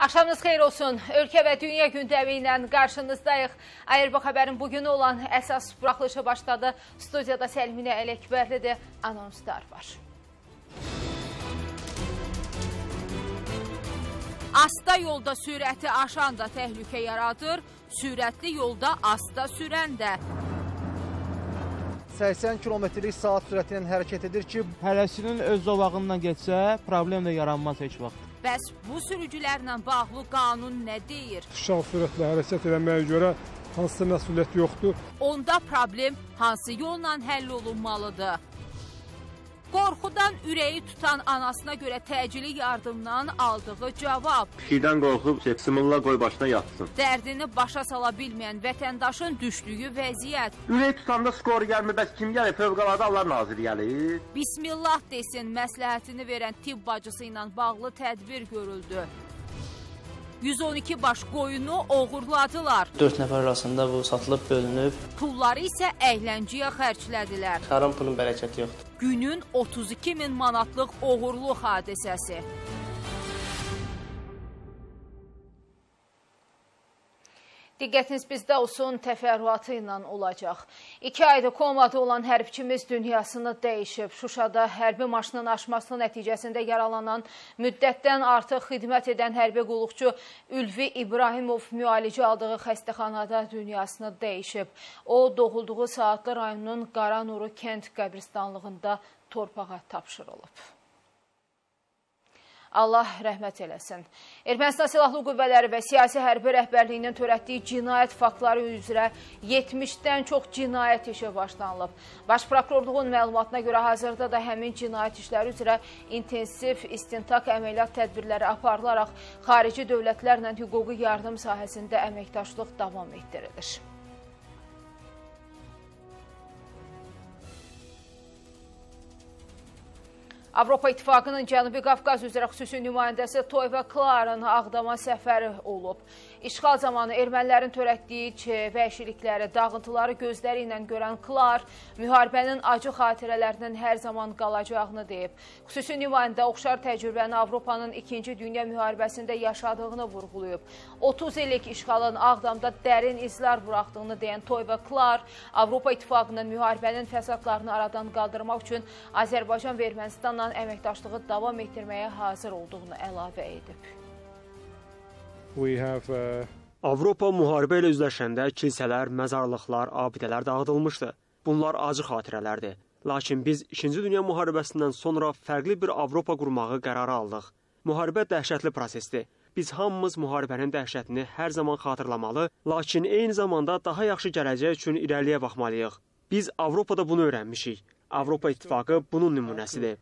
Axşamınız xeyir olsun. Ölkə və dünya gündəmi ilə qarşınızdayıq. Ayırba xəbərin bugünü olan əsas buraxılışı başladı. Studiyada Səlminə Ələkbərlidir. Anonslar var. Asta yolda sürəti aşan da təhlükə yaradır. Sürətli yolda asta sürən də. 80 kilometrlik saat sürəti ilə hərəkət edir ki, Hərəsinin öz zolağından getsə, problem də yaranmaz heç vaxt. Bəs bu sürücülərlə bağlı qanun nə deyir? uşaq sürətlə hərəkət eləməyə görə hansısa məsuliyyət yoxdur. Onda problem hansı yolla həll olunmalıdır? Qorxudan ürəyi tutan anasına görə təcili yardımdan aldığı cavab. Pişikdən qorxub sımılla qoy başına yatsın. Dərdini başa sala bilməyən vətəndaşın düşdüyü vəziyyət. Ürək tutanda skor gəlmir, bəs kim gəlir? Fövqəladə Allah naziri gəlir. Bismillah desin məsləhətini verən tibb bacısı ilə bağlı tədbir görüldü. 112 baş qoyunu oğurladılar. 4 nəfər arasında bu satılıb bölünüb. Pulları isə əyləncəyə xərclədilər. Xaram pulun bərəkəti yoxdur. Günün 32 min manatlıq oğurluq hadisəsi. Diqqətiniz bizdə olsun, təfərrüatı ilə olacaq. İki ayda komada olan hərbçimiz dünyasını dəyişib. Şuşada hərbi maşının aşması nəticəsində yaralanan müddətdən artıq xidmət edən hərbi qulluqçu Ülvi İbrahimov müalicə aldığı xəstəxanada dünyasını dəyişib. O, doğulduğu saatlı rayonunun Qaranuru kənd qəbristanlığında torpağa tapşırılıb. Allah rəhmət eləsin. Ermənistan Silahlı Qüvvələri və siyasi hərbi rəhbərliyinin törətdiyi cinayət faktları üzrə 70-dən çox cinayət işi başlanılıb. Baş prokurorluğun məlumatına görə hazırda da həmin cinayət işləri üzrə intensiv istintaq əməliyyat tədbirləri aparılaraq xarici dövlətlərlə hüquqi yardım sahəsində əməkdaşlıq davam etdirilir. Avropa İttifaqının Cənubi Qafqaz üzrə xüsusi nümayəndəsi Toyva Kların Ağdama səfəri olub. İşğal zamanı ermənilərin törətdiyi vəhşilikləri, dağıntıları gözləri ilə görən Klar müharibənin acı xatirələrinin hər zaman qalacağını deyib. Xüsusi nümayəndə oxşar təcrübəni Avropanın 2-ci Dünya müharibəsində yaşadığını vurğulayıb. 30 illik işğalın Ağdamda dərin izlər buraxdığını deyən Toyva Klar Avropa İttifaqının müharibənin fəsadlarını aradan qaldırmaq üçün Azərbaycan və Ermənistanla əməkdaşlığı davam etdirməyə hazır olduğunu əlavə edib. We have uh, Avropa müharibə ilə üzləşəndə kilsələr, məzarlıqlar, abidələr dağıdılmışdı. Bunlar acı xatirələrdir. Lakin biz 2-ci Dünya müharibəsindən sonra fərqli bir Avropa qurmağı qərarı aldıq. Müharibə dəhşətli prosesdir. Biz hamımız müharibənin dəhşətini hər zaman xatırlamalı, lakin eyni zamanda daha yaxşı gələcək üçün irəliyə baxmalıyıq. Biz Avropada bunu öyrənmişik. Avropa İttifaqı bunun nümunəsidir.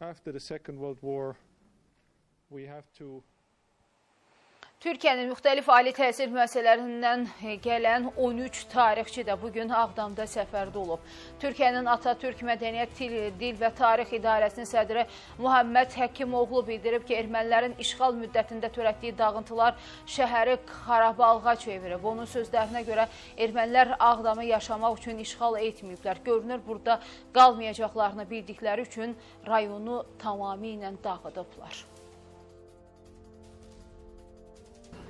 after the Second World War, we have to Türkiyənin müxtəlif ali təhsil müəssisələrindən gələn 13 tarixçi də bugün Ağdamda səfərdə olub. Türkiyənin Atatürk Mədəniyyət Dil, Dil və Tarix İdarəsinin sədri Muhammed Həkimoğlu bildirib ki, ermənilərin işğal müddətində törətdiyi dağıntılar şəhəri xarabalığa çevirib. Onun sözlərinə görə ermənilər Ağdamı yaşamaq üçün işğal etməyiblər. Görünür, burada qalmayacaqlarını bildikləri üçün rayonu tamamilə dağıdıblar.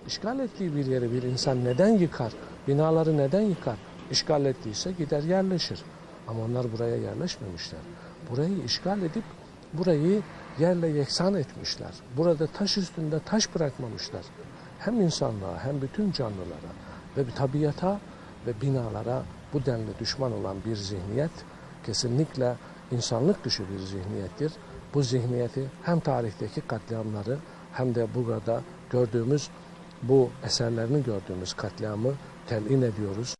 İşgal ettiği bir yeri bir insan neden yıkar? Binaları neden yıkar? İşgal ettiyse gider yerleşir. Ama onlar buraya yerleşmemişler. Burayı işgal edip burayı yerle yeksan etmişler. Burada taş üstünde taş bırakmamışlar. Hem insanlığa hem bütün canlılara ve tabiata ve binalara bu denli düşman olan bir zihniyet kesinlikle insanlık dışı bir zihniyettir. Bu zihniyeti hem tarihteki katliamları hem de burada gördüğümüz bu eserlerini gördüğümüz katliamı telin ediyoruz.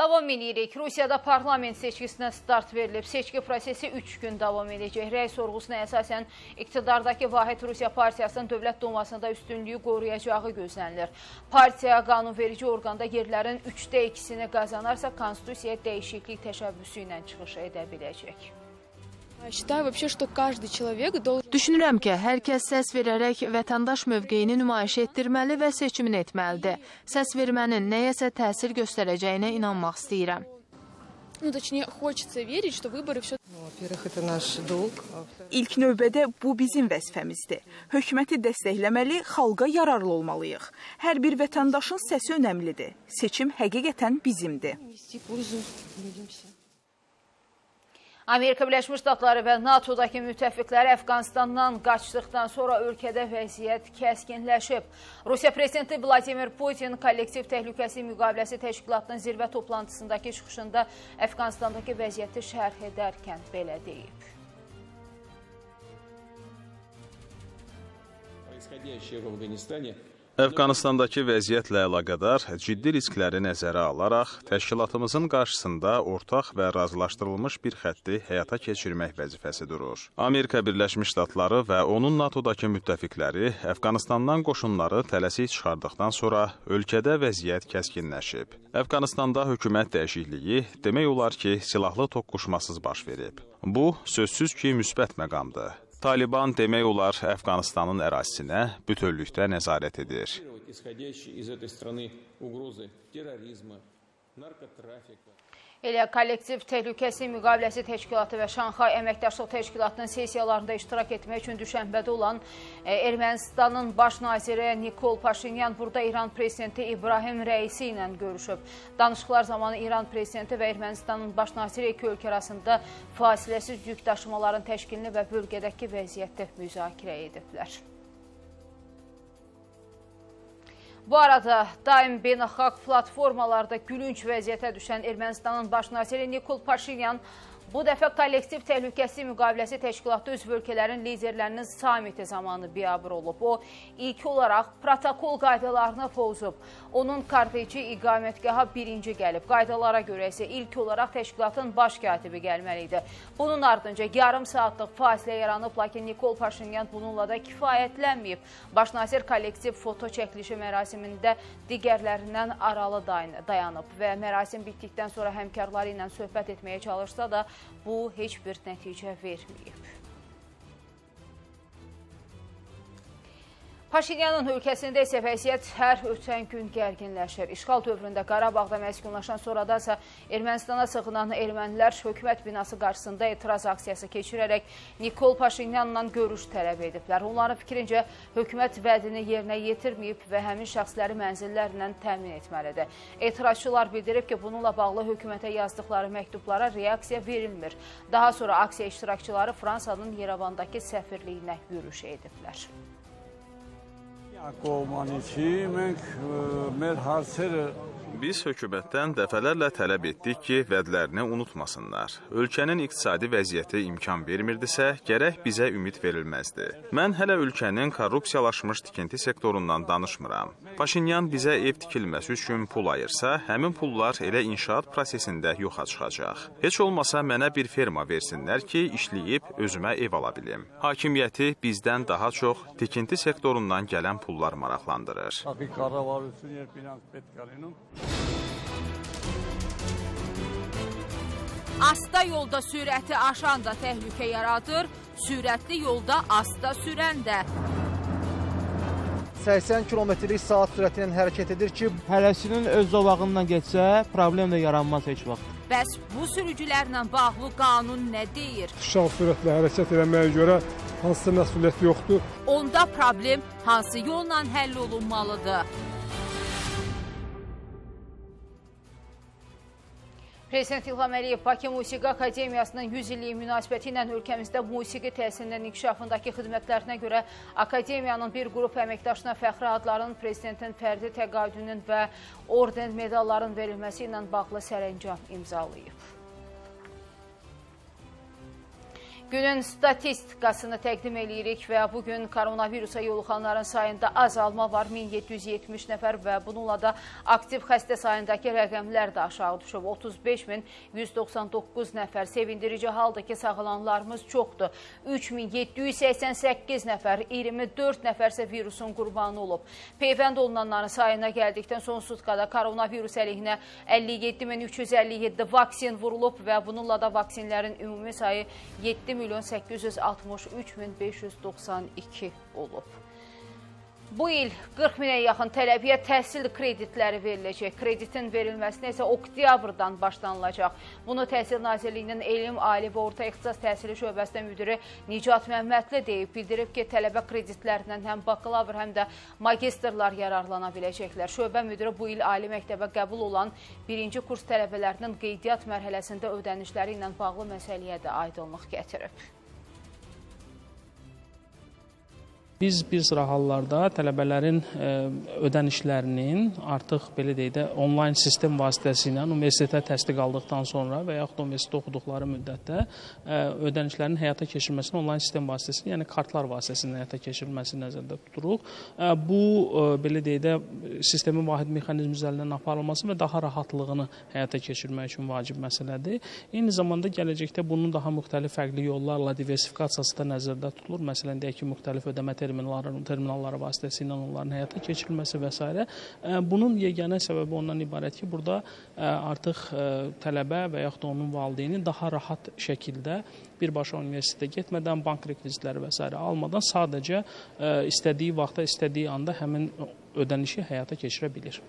Davam edirik. Rusiyada parlament seçkisinə start verilib. Seçki prosesi 3 gün davam edəcək. Rəy sorğusuna əsasən iqtidardakı Vahid Rusiya Partiyasının Dövlət Dumasında üstünlüyü qoruyacağı gözlənilir. Partiya qanunverici orqanda yerlərin 3də 2-sini qazanarsa, konstitusiyaya dəyişiklik təşəbbüsü ilə çıxış edə biləcək. Düşünürəm ki, hər kəs səs verərək vətəndaş mövqeyini nümayiş etdirməli və seçimini etməlidir. Səs vermənin nəyəsə təsir göstərəcəyinə inanmaq istəyirəm. Ну, точнее, хочется верить, что выборы все Во-первых, это наш долг. İlk növbədə bu bizim vəzifəmizdir. Hökuməti dəstəkləməli, xalqa yararlı olmalıyıq. Hər bir vətəndaşın səsi önəmlidir. Seçim həqiqətən bizimdir. Amerika Birləşmiş Ştatları və NATO-dakı müttəfiqləri Əfqanistandan qaçdıqdan sonra ölkədə vəziyyət kəskinləşib. Rusiya prezidenti Vladimir Putin kollektiv təhlükəsizlik müqaviləsi təşkilatının zirvə toplantısındakı çıxışında Əfqanistandakı vəziyyəti şərh edərkən belə deyib. Происходящее в Афганистане Əfqanistandakı vəziyyətlə əlaqədar ciddi riskləri nəzərə alaraq təşkilatımızın qarşısında ortaq və razılaşdırılmış bir xətti həyata keçirmək vəzifəsi durur. Amerika Birləşmiş Ştatları və onun NATO-dakı müttəfiqləri Əfqanistandan qoşunları tələsik çıxardıqdan sonra ölkədə vəziyyət kəskinləşib. Əfqanistanda hökumət dəyişikliyi demək olar ki, silahlı toqquşmasız baş verib. Bu sözsüz ki, müsbət məqamdır. Taliban demək olar Əfqanistanın ərazisinə bütövlükdə nəzarət edir narkotrafika. Elə kollektiv təhlükəsizlik müqaviləsi təşkilatı və Şanxay əməkdaşlıq təşkilatının sessiyalarında iştirak etmək üçün düşənbədə olan e, Ermənistanın baş naziri Nikol Paşinyan burada İran prezidenti İbrahim Rəisi ilə görüşüb. Danışıqlar zamanı İran prezidenti və Ermənistanın baş naziri iki ölkə arasında fasiləsiz yük daşımaların təşkilini və bölgədəki vəziyyətdə müzakirə ediblər. Bu arada daim beynəlxalq platformalarda gülünç vəziyyətə düşən Ermənistanın baş naziri Nikol Paşinyan Bu dəfə kollektiv təhlükəsizlik müqaviləsi təşkilatı üzv ölkələrin liderlərinin samiti zamanı biabır olub. O, ilk olaraq protokol qaydalarını pozub. Onun karteci iqamətgaha birinci gəlib. Qaydalara görə isə ilk olaraq təşkilatın baş katibi gəlməli idi. Bunun ardınca yarım saatlıq fasilə yaranıb, lakin Nikol Paşinyan bununla da kifayətlənməyib. Baş nazir kollektiv foto çəkilişi mərasimində digərlərindən aralı dayanıb və mərasim bitdikdən sonra həmkarları ilə söhbət etməyə çalışsa da, bu heç bir nəticə verməyib. Paşinyanın ölkəsində isə vəziyyət hər ötən gün gərginləşir. İşğal dövründə Qarabağda məskunlaşan sonradan isə Ermənistana sığınan ermənilər hökumət binası qarşısında etiraz aksiyası keçirərək Nikol Paşinyanla görüş tələb ediblər. Onların fikrincə hökumət vədini yerinə yetirməyib və həmin şəxsləri mənzillərlə təmin etməlidir. Etirazçılar bildirib ki, bununla bağlı hökumətə yazdıqları məktublara reaksiya verilmir. Daha sonra aksiya iştirakçıları Fransanın Yerevandakı səfirliyinə yürüş ediblər. Կողմանիչի մենք մեր հարցերը Biz hökumətdən dəfələrlə tələb etdik ki, vədlərini unutmasınlar. Ölkənin iqtisadi vəziyyəti imkan vermirdisə, gərək bizə ümid verilməzdi. Mən hələ ölkənin korrupsiyalaşmış tikinti sektorundan danışmıram. Paşinyan bizə ev tikilməsi üçün pul ayırsa, həmin pullar elə inşaat prosesində yoxa çıxacaq. Heç olmasa mənə bir ferma versinlər ki, işləyib özümə ev ala bilim. Hakimiyyəti bizdən daha çox tikinti sektorundan gələn pullar maraqlandırır. Tabii Karavalı Sinyer Finans Petkarı'nın Asta yolda sürəti aşan da təhlükə yaradır, sürətli yolda asta sürən də. 80 kilometrlik saat sürəti ilə hərəkət edir ki, hərəsinin öz zolağından getsə, problem də yaranmaz heç vaxt. Bəs bu sürücülərlə bağlı qanun nə deyir? Uşaq sürətlə hərəkət etməyə görə hansısa məsuliyyət yoxdur. Onda problem hansı yolla həll olunmalıdır? Prezident İlham Əliyev Bakı Musiqi Akademiyasının 100 illiyi münasibəti ilə ölkəmizdə musiqi təhsilinin inkişafındakı xidmətlərinə görə Akademiyanın bir qrup əməkdaşına fəxri adların prezidentin fərdi təqaüdünün və orden medalların verilməsi ilə bağlı sərəncam imzalayıb. Günün statistikasını təqdim eləyirik və bugün koronavirusa yoluxanların sayında azalma var. 1770 nəfər və bununla da aktiv xəstə sayındakı rəqəmlər də aşağı düşüb. 35199 nəfər. Sevindirici haldır ki, sağılanlarımız çoxdur. 3788 nəfər, 24 nəfər isə virusun qurbanı olub. Peyvənd olunanların sayına gəldikdən son sutkada koronavirus əleyhinə 57357 vaksin vurulub və bununla da vaksinlərin ümumi sayı 7 milyon 863 min 592 olub. Bu il 40 minə yaxın tələbiyə təhsil kreditləri veriləcək. Kreditin verilməsinə isə oktyabrdan başlanılacaq. Bunu Təhsil Nazirliyinin Elm, Ali və Orta İxtisas Təhsili şöbəsində müdiri Nicat Məmmədli deyib. Bildirib ki, tələbə kreditlərindən həm bakalavr, həm də magistrlar yararlana biləcəklər. Şöbə müdiri bu il ali məktəbə qəbul olan birinci kurs tələbələrinin qeydiyyat mərhələsində ödənişləri ilə bağlı məsələyə də aydınlıq gətirib. Biz bir sıra hallarda tələbələrin ə, ödənişlərinin artıq belə deyək də onlayn sistem vasitəsilə universitetə təsdiq aldıqdan sonra və yaxud universitetdə oxuduqları müddətdə ə, ödənişlərin həyata keçirilməsini onlayn sistem vasitəsilə, yəni kartlar vasitəsilə həyata keçirilməsi nəzərdə tuturuq. Ə, bu belə deyək də sistemin vahid mexanizmi üzərindən aparılması və daha rahatlığını həyata keçirmək üçün vacib məsələdir. Eyni zamanda gələcəkdə bunun daha müxtəlif fərqli yollarla diversifikasiyası da nəzərdə tutulur. Məsələn, deyək ki, müxtəlif ödəmə terminalları, terminalları vasitəsilə onların həyata keçirilməsi və s. Bunun yeganə səbəbi ondan ibarət ki, burada artıq tələbə və yaxud da onun valideyni daha rahat şəkildə birbaşa universitetə getmədən bank rekvizitləri və s. almadan sadəcə istədiyi vaxtda, istədiyi anda həmin ödənişi həyata keçirə bilir.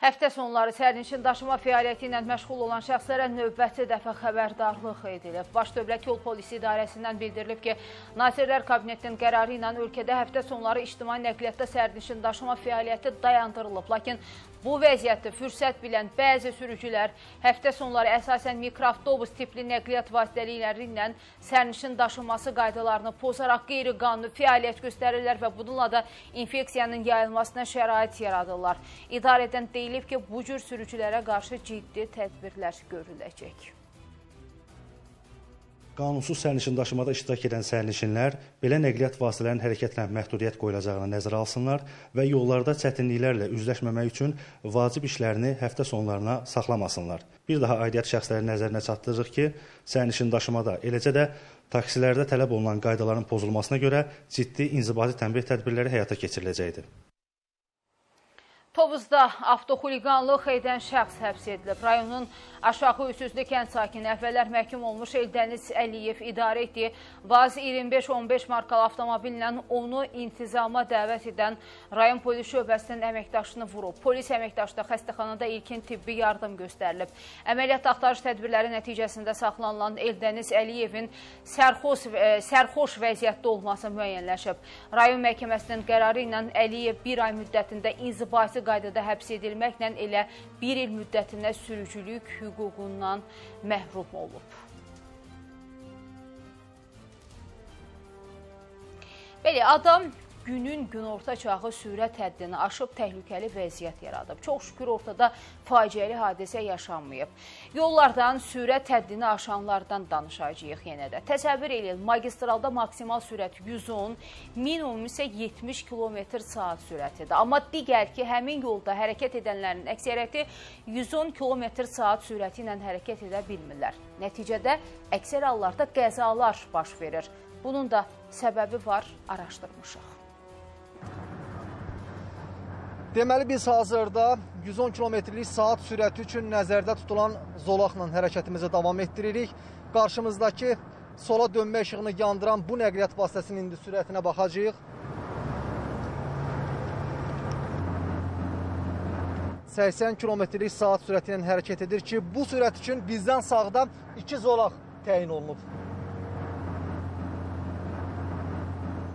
Həftə sonları sərnişin daşıma fəaliyyəti ilə məşğul olan şəxslərə növbəti dəfə xəbərdarlıq edilib. Baş Dövlət Yol Polisi İdarəsindən bildirilib ki, Nazirlər Kabinetinin qərarı ilə ölkədə həftə sonları ictimai nəqliyyatda sərnişin daşıma fəaliyyəti dayandırılıb. Lakin Bu vəziyyətdə fürsət bilən bəzi sürücülər həftə sonları əsasən mikroavtobus tipli nəqliyyat vasitəlikləri ilə sərnişin daşınması qaydalarını pozaraq qeyri-qanuni fəaliyyət göstərirlər və bununla da infeksiyanın yayılmasına şərait yaradırlar. İdarədən deyilib ki, bu cür sürücülərə qarşı ciddi tədbirlər görüləcək. Qanunsuz sərnişin daşımada iştirak edən sərnişinlər belə nəqliyyat vasitələrinin hərəkətinə məhdudiyyət qoyulacağını nəzərə alsınlar və yollarda çətinliklərlə üzləşməmək üçün vacib işlərini həftə sonlarına saxlamasınlar. Bir daha aidiyyət şəxslərin nəzərinə çatdırırıq ki, sərnişin daşımada, eləcə də taksilərdə tələb olunan qaydaların pozulmasına görə ciddi inzibati tənbih tədbirləri həyata keçiriləcəkdir. Tovuzda avtoxuliqanlıq edən şəxs həbs edilib. Rayonun aşağı üsüzlü kənd sakini əvvəllər məhkum olmuş Eldəniz Əliyev idarə etdiyi VAZ 25-15 markalı avtomobillə onu intizama dəvət edən rayon polis şöbəsinin əməkdaşını vurub. Polis əməkdaşı da xəstəxanada ilkin tibbi yardım göstərilib. Əməliyyat axtarış tədbirləri nəticəsində saxlanılan Eldəniz Əliyevin sərxoş, e, sərxoş vəziyyətdə olması müəyyənləşib. Rayon məhkəməsinin qərarı ilə Əliyev bir ay müddətində inzibati şəxsi qaydada həbs edilməklə elə bir il müddətində sürücülük hüququndan məhrum olub. Belə, adam günün günorta çağı sürət həddini aşıb təhlükəli vəziyyət yaradıb. Çox şükür ortada faciəli hadisə yaşanmayıb. Yollardan sürət həddini aşanlardan danışacağıq yenə də. Təsəvvür edin, magistralda maksimal sürət 110, minimum isə 70 km saat sürətidir. Amma digər ki, həmin yolda hərəkət edənlərin əksəriyyəti 110 km saat sürəti ilə hərəkət edə bilmirlər. Nəticədə əksər hallarda qəzalar baş verir. Bunun da səbəbi var, araşdırmışıq. Deməli biz hazırda 110 kilometrlik saat sürəti üçün nəzərdə tutulan zolaqla hərəkətimizi davam etdiririk. Qarşımızdakı sola dönmə işığını yandıran bu nəqliyyat vasitəsinin indi sürətinə baxacağıq. ...80 kilometrlik saat sürəti ilə hərəkət edir ki, bu sürət üçün bizdən sağda iki zolaq təyin olunub.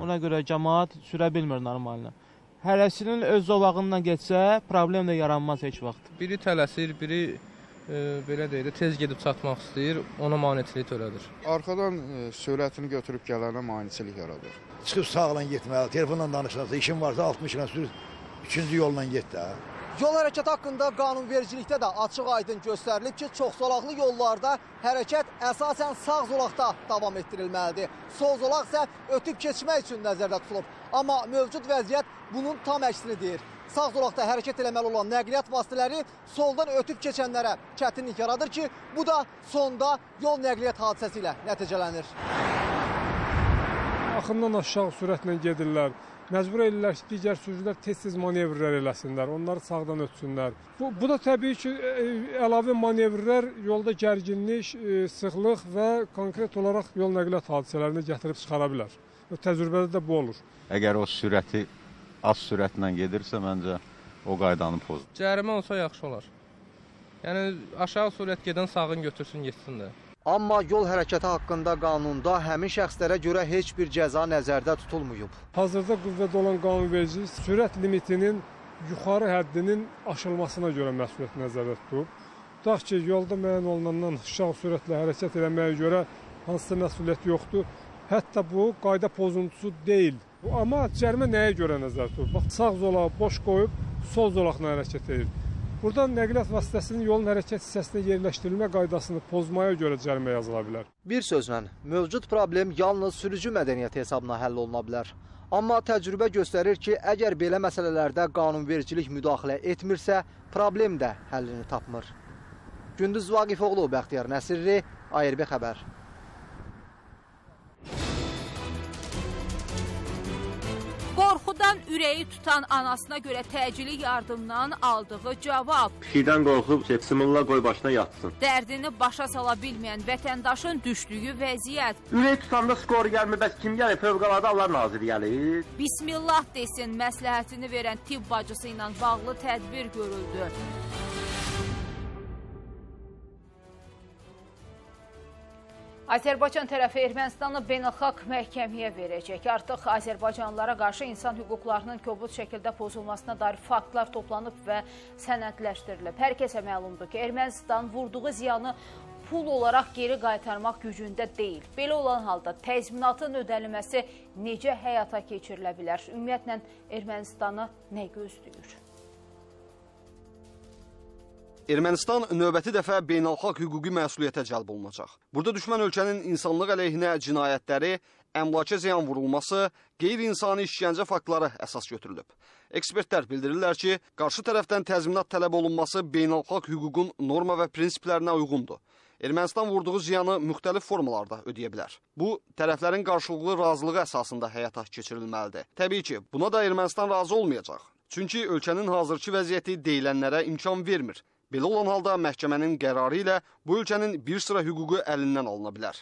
Ona görə cəmaat sürə bilmir normalına hərəsinin öz zolağından getsə, problem də yaranmaz heç vaxt. Biri tələsir, biri e, belə deyək də tez gedib çatmaq istəyir, ona maneçilik törədir. Arxadan e, sürətini götürüb gələnə maneçilik yaradır. Çıxıb sağla getməli, telefonla danışırsa, işin varsa 60 ilə sür, üçüncü yolla get də. Yol hərəkəti haqqında qanunvericilikdə də açıq-aydın göstərilib ki, çoxzolaqlı yollarda hərəkət əsasən sağ zolaqda davam etdirilməlidir. Sol zolaq isə ötüb keçmək üçün nəzərdə tutulub. Amma mövcud vəziyyət bunun tam əksini deyir. Sağ zolaqda hərəkət eləməli olan nəqliyyat vasitələri soldan ötüb keçənlərə çətinlik yaradır ki, bu da sonda yol nəqliyyat hadisəsi ilə nəticələnir. Axından aşağı sürətlə gedirlər məcbur edirlər ki, digər sürücülər tez-tez manevrlər eləsinlər, onları sağdan ötsünlər. Bu, bu da təbii ki, e, əlavə manevrlər yolda gərginlik, e, sıxlıq və konkret olaraq yol nəqliyyat hadisələrini gətirib çıxara bilər. Təcrübədə də bu olur. Əgər o sürəti az sürətlə gedirsə, məncə o qaydanı pozur. Cərimə olsa yaxşı olar. Yəni aşağı sürət gedən sağın götürsün, getsin də. Amma yol hərəkəti haqqında qanunda həmin şəxslərə görə heç bir cəza nəzərdə tutulmayıb. Hazırda qüvvədə olan qanunvericilik sürət limitinin yuxarı həddinin aşılmasına görə məsuliyyət nəzərdə tutub. Tutaq ki, yolda müəyyən olunandan aşağı sürətlə hərəkət etməyə görə hansısa məsuliyyət yoxdur. Hətta bu qayda pozuntusu deyil. Amma cərimə nəyə görə nəzərdə tutulub? Bax, sağ zolağı boş qoyub sol zolaqla hərəkət edir. Burada nəqliyyat vasitəsinin yolun hərəkət hissəsinə yerləşdirilmə qaydasını pozmaya görə cərimə yazıla bilər. Bir sözlə, mövcud problem yalnız sürücü mədəniyyəti hesabına həll oluna bilər. Amma təcrübə göstərir ki, əgər belə məsələlərdə qanunvericilik müdaxilə etmirsə, problem də həllini tapmır. Gündüz Vaqifoğlu, Bəxtiyar Nəsirli, ARB xəbər. Qorxudan ürəyi tutan anasına görə təcili yardımdan aldığı cavab. Pişikdən qorxub bismillah qoy başına yatsın. Dərdini başa sala bilməyən vətəndaşın düşdüyü vəziyyət. Ürək tutanda skor gəlmir, bəs kim gəlir? Fövqəladə Allah naziri gəlir. Bismillah desin məsləhətini verən tibb bacısı ilə bağlı tədbir görüldü. Azərbaycan tərəfi Ermənistanı beynəlxalq məhkəməyə verəcək. Artıq Azərbaycanlılara qarşı insan hüquqlarının kobud şəkildə pozulmasına dair faktlar toplanıb və sənədləşdirilib. Hər kəsə məlumdur ki, Ermənistan vurduğu ziyanı pul olaraq geri qaytarmaq gücündə deyil. Belə olan halda təzminatın ödənilməsi necə həyata keçirilə bilər? Ümumiyyətlə Ermənistanı nə gözləyir? Ermənistan növbəti dəfə beynəlxalq hüquqi məsuliyyətə cəlb olunacaq. Burada düşmən ölkənin insanlıq əleyhinə cinayətləri, əmlaka ziyan vurulması, qeyri-insani işgəncə faktları əsas götürülüb. Ekspertlər bildirirlər ki, qarşı tərəfdən təzminat tələb olunması beynəlxalq hüququn norma və prinsiplərinə uyğundur. Ermənistan vurduğu ziyanı müxtəlif formalarda ödəyə bilər. Bu, tərəflərin qarşılıqlı razılığı əsasında həyata keçirilməlidir. Təbii ki, buna da Ermənistan razı olmayacaq. Çünki ölkənin hazırki vəziyyəti deyilənlərə imkan vermir. Belə olan halda məhkəmənin qərarı ilə bu ölkənin bir sıra hüququ əlindən alına bilər.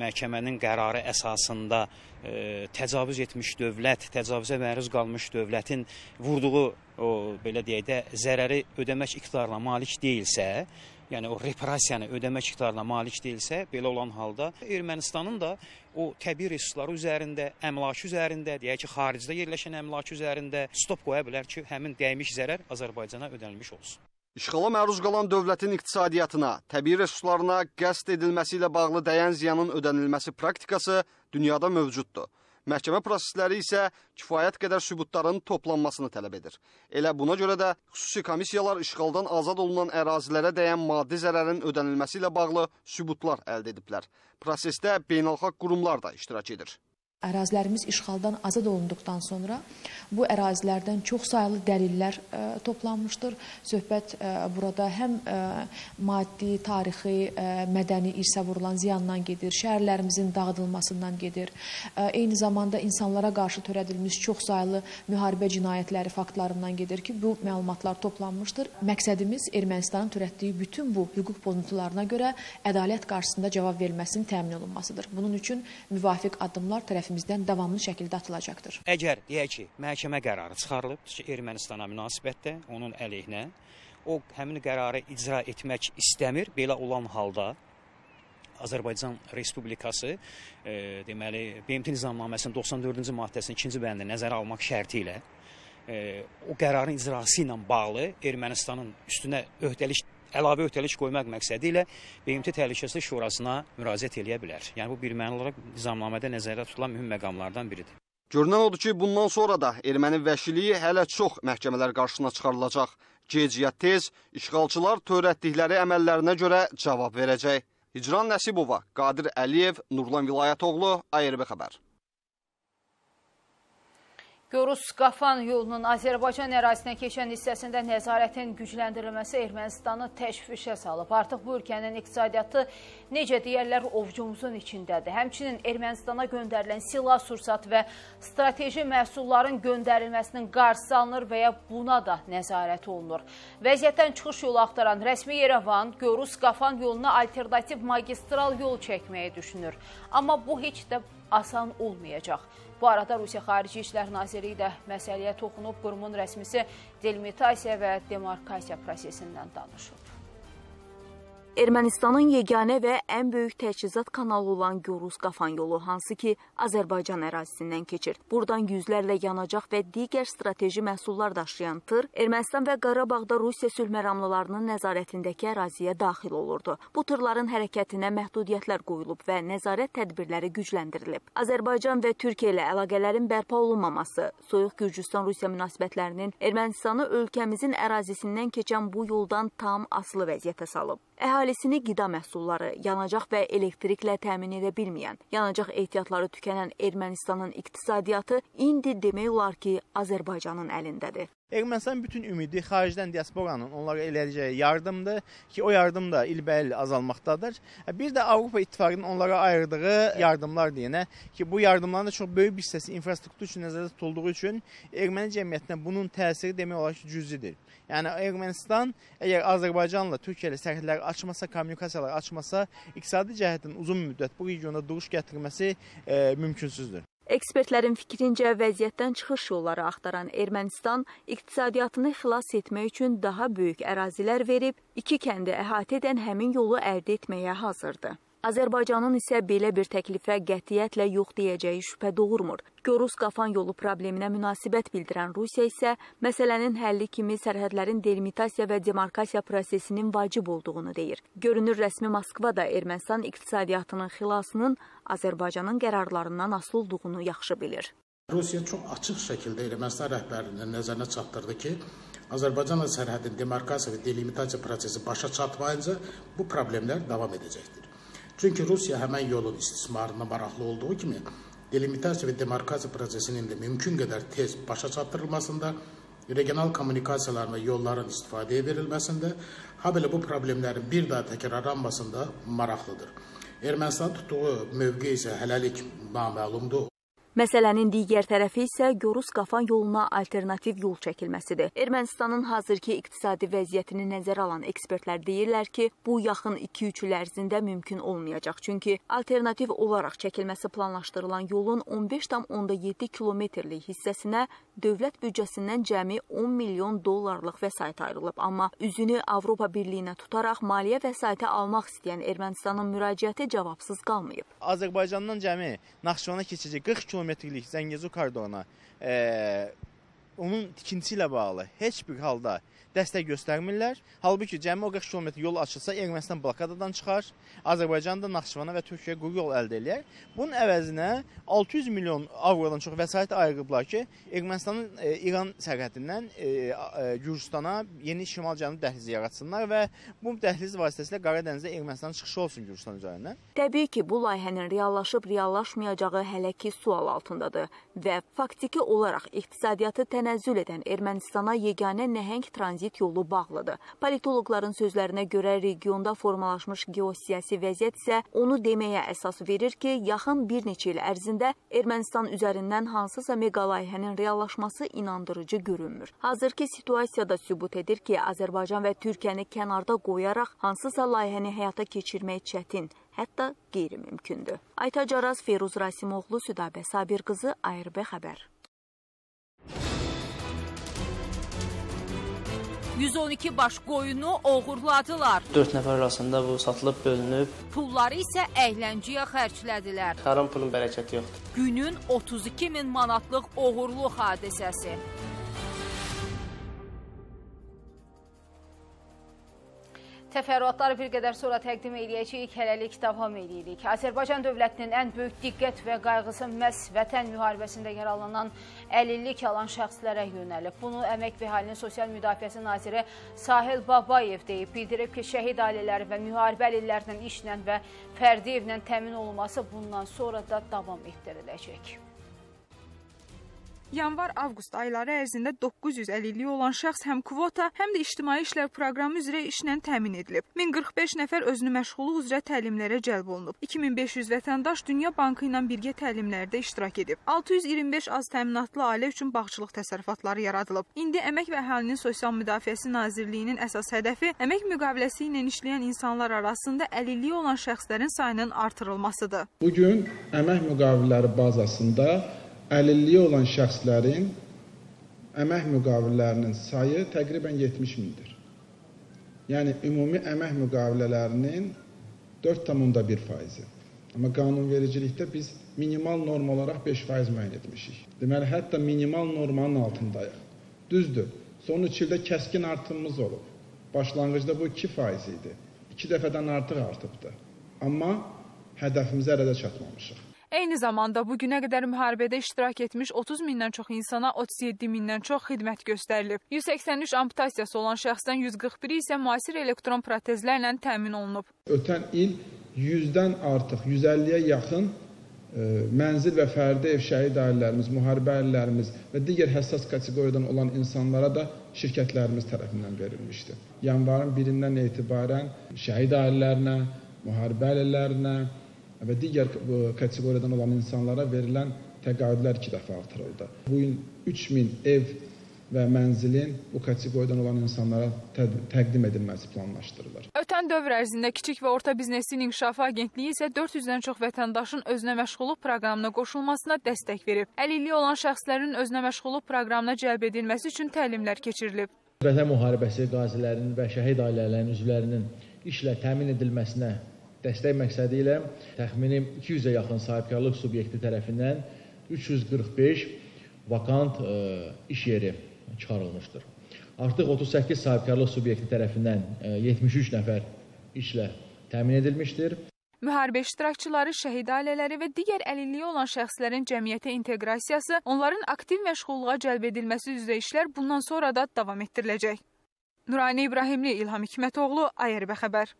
Məhkəmənin qərarı əsasında e, təcavüz etmiş dövlət, təcavüzə məruz qalmış dövlətin vurduğu o belə deyək də zərəri ödəmək iqtidarına malik deyilsə, yəni o repressiyanı ödəmək iqtidarına malik deyilsə, belə olan halda Ermənistanın da o təbii resursları üzərində, əmlakı üzərində, deyək ki, xaricdə yerləşən əmlakı üzərində stop qoya bilər ki, həmin dəymiş zərər Azərbaycana ödənilmiş olsun. İşğala məruz qalan dövlətin iqtisadiyyatına, təbii resurslarına qəsd edilməsi ilə bağlı dəyən ziyanın ödənilməsi praktikası dünyada mövcuddur. Məhkəmə prosesləri isə kifayət qədər sübutların toplanmasını tələb edir. Elə buna görə də xüsusi komissiyalar işğaldan azad olunan ərazilərə dəyən maddi zərərin ödənilməsi ilə bağlı sübutlar əldə ediblər. Prosesdə beynəlxalq qurumlar da iştirak edir. Ərazilərimiz işğaldan azad olunduqdan sonra bu ərazilərdən çox saylı dəlillər ə, toplanmışdır. Söhbət ə, burada həm ə, maddi, tarixi, ə, mədəni irsə vurulan ziyandan gedir, şəhərlərimizin dağıdılmasından gedir. Ə, eyni zamanda insanlara qarşı törədilmiş çox saylı müharibə cinayətləri faktlarından gedir ki, bu məlumatlar toplanmışdır. Məqsədimiz Ermənistanın törətdiyi bütün bu hüquq pozuntularına görə ədalət qarşısında cavab verilməsinin təmin olunmasıdır. Bunun üçün müvafiq addımlar tərəfindən tərəfimizdən davamlı şəkildə atılacaqdır. Əgər deyək ki, məhkəmə qərarı çıxarılıb Ermənistana münasibətdə onun əleyhinə o həmin qərarı icra etmək istəmir, belə olan halda Azərbaycan Respublikası e, deməli BMT nizamnaməsinin 94-cü maddəsinin 2-ci bəndini nəzərə almaq şərti ilə e, o qərarın icrası ilə bağlı Ermənistanın üstünə öhdəlik əlavə öhdəlik qoymaq məqsədi ilə BMT Təhlükəsizlik Şurasına müraciət eləyə bilər. Yəni bu birmənalı olaraq nizamnamədə nəzərdə tutulan mühüm məqamlardan biridir. Görünən odur ki, bundan sonra da erməni vəhşiliyi hələ çox məhkəmələr qarşısına çıxarılacaq. Gec ya tez işğalçılar törətdikləri əməllərinə görə cavab verəcək. Hicran Nəsibova, Qadir Əliyev, Nurlan Vilayətoğlu, ARB xəbər. Gorus-Qafan yolunun Azərbaycan ərazisinə keçən hissəsində nəzarətin gücləndirilməsi Ermənistanı təşvişə salıb. Artıq bu ölkənin iqtisadiyyatı necə deyərlər ovcumuzun içindədir. Həmçinin Ermənistana göndərilən silah, sursat və strateji məhsulların göndərilməsinin qarşısı alınır və ya buna da nəzarət olunur. Vəziyyətdən çıxış yolu axtaran rəsmi Yerevan Gorus-Qafan yoluna alternativ magistral yol çəkməyi düşünür. Amma bu heç də asan olmayacaq. Bu arada Rusiya Xarici İşlər Nazirliyi də məsələyə toxunub, qurumun rəsmisi delimitasiya və demarkasiya prosesindən danışıb. Ermənistanın yeganə və ən böyük təchizat kanalı olan Gorus-Qafan yolu, hansı ki, Azərbaycan ərazisindən keçir. Buradan yüzlərlə yanacaq və digər strateji məhsullar daşıyan tır Ermənistan və Qarabağda Rusiya sülh məramlılarının nəzarətindəki əraziyə daxil olurdu. Bu tırların hərəkətinə məhdudiyyətlər qoyulub və nəzarət tədbirləri gücləndirilib. Azərbaycan və Türkiyə ilə əlaqələrin bərpa olunmaması, soyuq Gürcüstan-Rusiya münasibətlərinin Ermənistanı ölkəmizin ərazisindən keçən bu yoldan tam asılı vəziyyətə salıb. Əhalisini qida məhsulları, yanacaq və elektriklə təmin edə bilməyən, yanacaq ehtiyatları tükənən Ermənistanın iqtisadiyyatı indi demək olar ki, Azərbaycanın əlindədir. Ermənistan bütün ümidi xaricdən diasporanın onlara eləyəcəyi yardımdır ki, o yardım da ilbəil azalmaqdadır. Bir də Avropa İttifaqının onlara ayırdığı yardımlar deyənə ki, bu yardımların da çox böyük bir hissəsi infrastruktur üçün nəzərdə tutulduğu üçün erməni cəmiyyətinə bunun təsiri demək olar ki, cüzidir. Yəni Ermənistan əgər Azərbaycanla Türkiyə ilə sərhədləri açmasa, kommunikasiyaları açmasa, iqtisadi cəhətdən uzun müddət bu regionda duruş gətirməsi e, mümkünsüzdür. Ekspertlərin fikrincə vəziyyətdən çıxış yolları axtaran Ermənistan iqtisadiyyatını xilas etmək üçün daha böyük ərazilər verib, iki kəndi əhatə edən həmin yolu əldə etməyə hazırdır. Azərbaycanın isə belə bir təklifə qətiyyətlə yox deyəcəyi şübhə doğurmur. Gorus-Qafan yolu probleminə münasibət bildirən Rusiya isə məsələnin həlli kimi sərhədlərin delimitasiya və demarkasiya prosesinin vacib olduğunu deyir. Görünür rəsmi Moskva da Ermənistan iqtisadiyyatının xilasının Azərbaycanın qərarlarından asılı olduğunu yaxşı bilir. Rusiya çox açıq şəkildə Ermənistan rəhbərliyinin nəzərinə çatdırdı ki, Azərbaycanla sərhədin demarkasiya və delimitasiya prosesi başa çatmayınca bu problemlər davam edəcəkdir. Çünki Rusiya həmən yolun istismarına maraqlı olduğu kimi delimitasiya və demarkasiya prosesinin də mümkün qədər tez başa çatdırılmasında, regional kommunikasiyaların və yolların istifadəyə verilməsində, ha belə bu problemlərin bir daha təkrarlanmasında maraqlıdır. Ermənistan tutduğu mövqe isə hələlik naməlumdur. Məsələnin digər tərəfi isə Gorus-Qafan yoluna alternativ yol çəkilməsidir. Ermənistanın hazırki iqtisadi vəziyyətini nəzərə alan ekspertlər deyirlər ki, bu yaxın 2-3 il ərzində mümkün olmayacaq. Çünki alternativ olaraq çəkilməsi planlaşdırılan yolun 15,7 kilometrlik hissəsinə dövlət büdcəsindən cəmi 10 milyon dollarlıq vəsait ayrılıb. Amma üzünü Avropa Birliyinə tutaraq maliyyə vəsaiti almaq istəyən Ermənistanın müraciəti cavabsız qalmayıb. Azərbaycandan cəmi Naxçıvana keçəcək 40 km kilometrlik Zəngəzur koridoruna e, onun tikintisi ilə bağlı heç bir halda dəstək göstərmirlər. Halbuki cəmi o 40 km yol açılsa Ermənistan blokadadan çıxar, Azərbaycan da Naxçıvana və Türkiyəyə quru yol əldə eləyər. Bunun əvəzinə 600 milyon avrodan çox vəsait ayırıblar ki, Ermənistanın e, İran sərhədindən e, e, Gürcüstana yeni şimal-cənub dəhlizi yaratsınlar və bu dəhliz vasitəsilə Qara dənizə Ermənistanın çıxışı olsun Gürcüstan üzərindən. Təbii ki, bu layihənin reallaşıb reallaşmayacağı hələ ki sual altındadır və faktiki olaraq iqtisadiyyatı tənəzzül edən Ermənistana yeganə nəhəng tranzit tranzit yolu bağlıdır. Politoloqların sözlərinə görə regionda formalaşmış geosiyasi vəziyyət isə onu deməyə əsas verir ki, yaxın bir neçə il ərzində Ermənistan üzərindən hansısa mega layihənin reallaşması inandırıcı görünmür. Hazırki situasiya da sübut edir ki, Azərbaycan və Türkiyəni kənarda qoyaraq hansısa layihəni həyata keçirmək çətin, hətta qeyri-mümkündür. Aytac Araz, Feruz Rasimoğlu, Südabə Sabir qızı, ARB xəbər. 112 baş qoyunu oğurladılar. 4 nəfər arasında bu satılıb bölünüb. Pulları isə əyləncəyə xərclədilər. Haram pulun bərəkəti yoxdur. Günün 32 min manatlıq oğurluq hadisəsi. Təfərrüatları bir qədər sonra təqdim edəcəyik, hələlik davam edirik. Azərbaycan dövlətinin ən böyük diqqət və qayğısı məhz vətən müharibəsində yaralanan əlillik alan şəxslərə yönəlib. Bunu Əmək və Əhalinin Sosial Müdafiəsi Naziri Sahil Babayev deyib. Bildirib ki, şəhid ailələri və müharibə əlillərinin işlə və fərdi evlə təmin olunması bundan sonra da davam etdiriləcək. Yanvar-avqust ayları ərzində 950-lik olan şəxs həm kvota, həm də ictimai işlər proqramı üzrə işlə təmin edilib. 1045 nəfər özünü məşğulluq üzrə təlimlərə cəlb olunub. 2500 vətəndaş Dünya Bankı ilə birgə təlimlərdə iştirak edib. 625 az təminatlı ailə üçün bağçılıq təsərrüfatları yaradılıb. İndi Əmək və Əhalinin Sosial Müdafiəsi Nazirliyinin əsas hədəfi əmək müqaviləsi ilə işləyən insanlar arasında əlilliyi olan şəxslərin sayının artırılmasıdır. Bu gün əmək müqavilələri bazasında əlilliyi olan şəxslərin əmək müqavilələrinin sayı təqribən 70 mindir. Yəni ümumi əmək müqavilələrinin 4,1 faizi. Amma qanunvericilikdə biz minimal norma olaraq 5 faiz müəyyən etmişik. Deməli, hətta minimal normanın altındayıq. Düzdür, son 3 ildə kəskin artımımız olub. Başlanğıcda bu 2 faiz idi. 2 dəfədən artıq artıbdı. Amma hədəfimizə hələ də çatmamışıq. Eyni zamanda bu günə qədər müharibədə iştirak etmiş 30 mindən çox insana 37 mindən çox xidmət göstərilib. 183 amputasiyası olan şəxsdən 141 isə müasir elektron protezlərlə təmin olunub. Ötən il 100-dən artıq, 150-yə yaxın e, mənzil və fərdi ev şəhid ailələrimiz, müharibə ailələrimiz və digər həssas kateqoriyadan olan insanlara da şirkətlərimiz tərəfindən verilmişdi. Yanvarın 1-dən etibarən şəhid ailələrinə, müharibə ailələrinə, və digər kateqoriyadan olan insanlara verilən təqaüdlər iki dəfə artırıldı. Bu il 3000 ev və mənzilin bu kateqoriyadan olan insanlara təqdim edilməsi planlaşdırılır. Ötən dövr ərzində Kiçik və Orta Biznesin İnkişafı Agentliyi isə 400-dən çox vətəndaşın özünə məşğulluq proqramına qoşulmasına dəstək verib. Əlilliyi olan şəxslərin özünə məşğulluq proqramına cəlb edilməsi üçün təlimlər keçirilib. Vətən müharibəsi qazilərinin və şəhid ailələrinin üzvlərinin işlə təmin edilməsinə dəstək məqsədi ilə təxmini 200-ə yaxın sahibkarlıq subyekti tərəfindən 345 vakant e, iş yeri çıxarılmışdır. Artıq 38 sahibkarlıq subyekti tərəfindən ə, e, 73 nəfər işlə təmin edilmişdir. Müharibə iştirakçıları, şəhid ailələri və digər əlilliyi olan şəxslərin cəmiyyətə inteqrasiyası, onların aktiv məşğulluğa cəlb edilməsi üzrə işlər bundan sonra da davam etdiriləcək. Nurani İbrahimli, İlham Hikmətoğlu, ARB xəbər.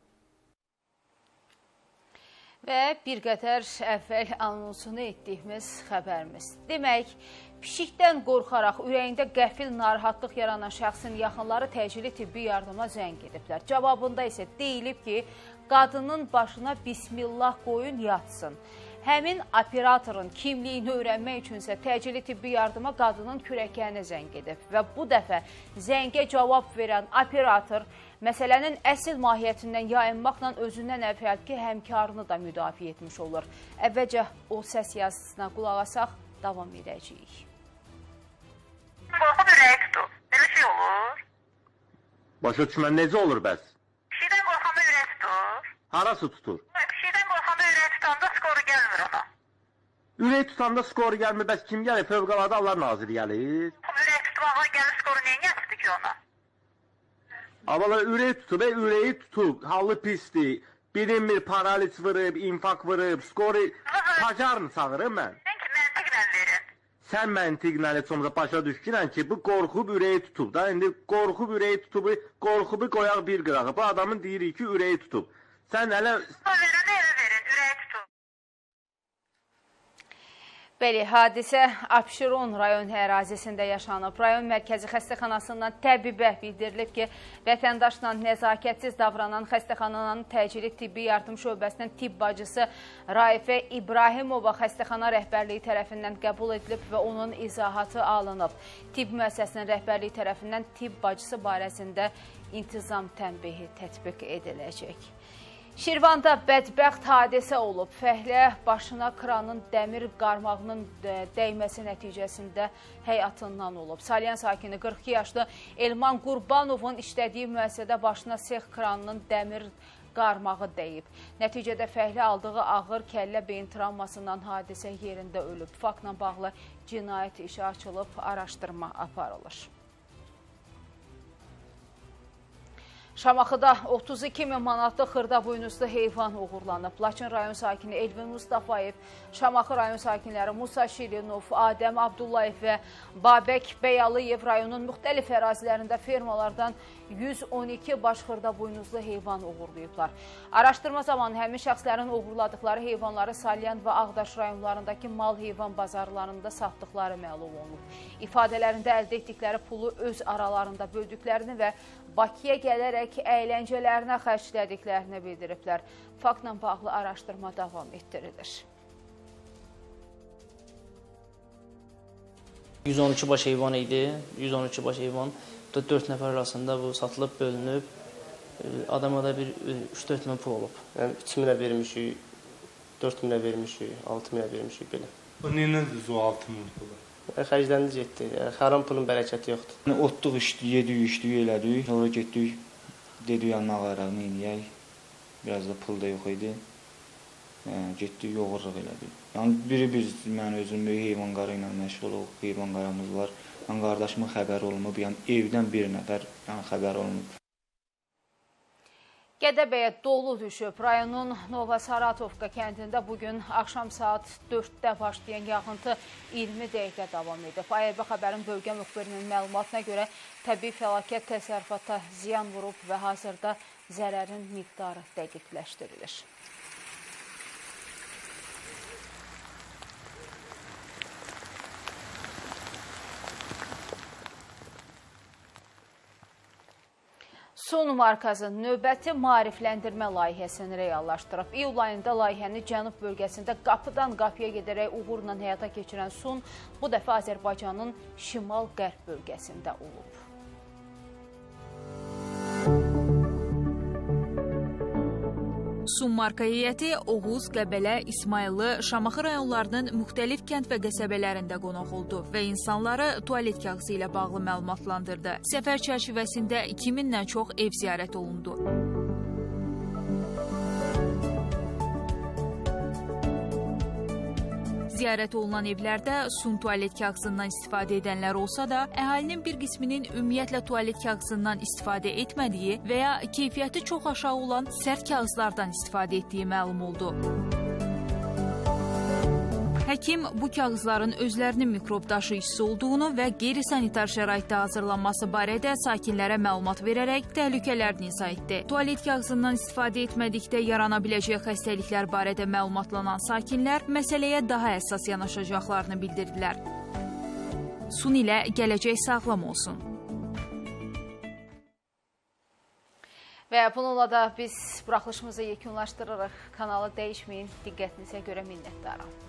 Və bir qədər əvvəl anonsunu etdiyimiz xəbərimiz. Demək, pişikdən qorxaraq ürəyində qəfil narahatlıq yaranan şəxsin yaxınları təcili tibbi yardıma zəng ediblər. Cavabında isə deyilib ki, qadının başına bismillah qoyun yatsın. Həmin operatorun kimliyini öyrənmək üçünsə təcili tibbi yardıma qadının kürəkəninə zəng edib və bu dəfə zəngə cavab verən operator məsələnin əsl mahiyyətindən yayınmaqla özündən əvvəlki həmkarını da müdafiə etmiş olur. Əvvəlcə o səs yazısına qulaq asaq, davam edəcəyik. Qorxub ürəyi tutub. Belə şey olur? Başa düşmən necə olur bəs? Pişikdən qorxanda ürəyi tutur. Harası tutur? Ürəyi gəlmir ona. Ürək tutanda skoru gəlmir, bəs kim gəlir? Fövqəladə Allah naziri gəlir. Ürək tutmağa gəlir, skoru niyə gətirdi ki ona? Amma ürək tutub, e, ürəyi tutub, halı pisdir. Bilinmir, paraliz vırıb, infak vırıb, skoru pacarını çağırım mən. Sən ki, məntiqlə verin. Sən məntiqlə heç olmasa başa düşkünən ki, bu qorxub ürəyi tutub da. İndi qorxub ürəyi tutub, qorxubu qoyaq bir qırağı. Bu adamın deyirik ki, ürəyi tutub. Sən hələ... Verin, Bəli, hadisə Abşeron rayon ərazisində yaşanıb. Rayon mərkəzi xəstəxanasından təbibə bildirilib ki, vətəndaşla nəzakətsiz davranan xəstəxananın təcili tibbi yardım şöbəsinin tibb bacısı Raifə İbrahimova xəstəxana rəhbərliyi tərəfindən qəbul edilib və onun izahatı alınıb. Tibb müəssəsinin rəhbərliyi tərəfindən tibb bacısı barəsində intizam tənbihi tətbiq ediləcək. Şirvanda bədbəxt hadisə olub. Fəhlə başına kranın dəmir qarmağının dəyməsi nəticəsində həyatından olub. Salyan sakini 42 yaşlı Elman Qurbanovun işlədiyi müəssədə başına sex kranının dəmir qarmağı dəyib. Nəticədə fəhlə aldığı ağır kəllə beyin travmasından hadisə yerində ölüb. Faktla bağlı cinayət işi açılıb, araşdırma aparılır. Şamaxıda 32 min manatlıq xırda buynuzlu heyvan uğurlanıb. Laçın rayon sakini Elvin Mustafayev, Şamaxı rayon sakinləri Musa Şirinov, Adəm Abdullayev və Babək Bəyalıyev rayonun müxtəlif ərazilərində fermalardan 112 baş xırda buynuzlu heyvan uğurlayıblar. Araşdırma zamanı həmin şəxslərin uğurladıkları heyvanları Salyan və Ağdaş rayonlarındakı mal heyvan bazarlarında satdıqları məlum olunub. İfadələrində əldə etdikləri pulu öz aralarında böldüklərini və Bakıya gələrək əyləncələrinə xərclədiklərini bildiriblər. Faktla bağlı araşdırma davam etdirilir. 112 baş heyvan idi. 112 baş heyvan 4 nəfər arasında bu satılıb, bölünüb. Adama da bir 3-4 min pul olub. Yəni 3 minə vermişik, 4 minə vermişik, 6 minə vermişik belə. Bu nəyinədir su altımız bu? Xərcləndi getdi. Xaram pulun bərəkəti yoxdur. Otduq, içdik, yedik, içdik, elədik. Sonra getdik, dedik yanına ağaraq, neyniyək? Biraz da pul da yox idi. Hə, getdik, yoğuruq elədik. Yəni biri biz mən özüm böyük heyvanqarı ilə məşğuluq, heyvanqaramız var. Yəni qardaşımın xəbəri olmub, yəni evdən bir nəfər yəni xəbər olmub. Gədəbəyə dolu düşüb. Rayonun Novosaratovka kəndində bugün axşam saat 4-də başlayan yağıntı 20 dəqiqə davam edib. ARB xəbərin bölgə müxbirinin məlumatına görə təbii fəlakət təsərrüfata ziyan vurub və hazırda zərərin miqdarı dəqiqləşdirilir. Sun markazı növbəti maarifləndirmə layihəsini reallaşdırıb. İyul ayında layihəni cənub bölgəsində qapıdan qapıya gedərək uğurla həyata keçirən Sun bu dəfə Azərbaycanın şimal-qərb bölgəsində olub. Sun marka heyəti Oğuz, Qəbələ, İsmayıllı, Şamaxı rayonlarının müxtəlif kənd və qəsəbələrində qonaq oldu və insanları tualet kağızı ilə bağlı məlumatlandırdı. Səfər çərçivəsində 2000-dən çox ev ziyarət olundu. Ziyarət olunan evlərdə sun tualet kağızından istifadə edənlər olsa da, əhalinin bir qisminin ümumiyyətlə tualet kağızından istifadə etmədiyi və ya keyfiyyəti çox aşağı olan sərt kağızlardan istifadə etdiyi məlum oldu. Həkim bu kağızların özlərinin mikrob daşıyıcısı olduğunu və qeyri-sanitar şəraitdə hazırlanması barədə sakinlərə məlumat verərək təhlükələrini izah etdi. Tualet kağızından istifadə etmədikdə yarana biləcək xəstəliklər barədə məlumatlanan sakinlər məsələyə daha həssas yanaşacaqlarını bildirdilər. Sun ilə gələcək sağlam olsun. Və bununla da biz buraxılışımızı yekunlaşdırırıq. Kanalı dəyişməyin. Diqqətinizə görə minnətdaram.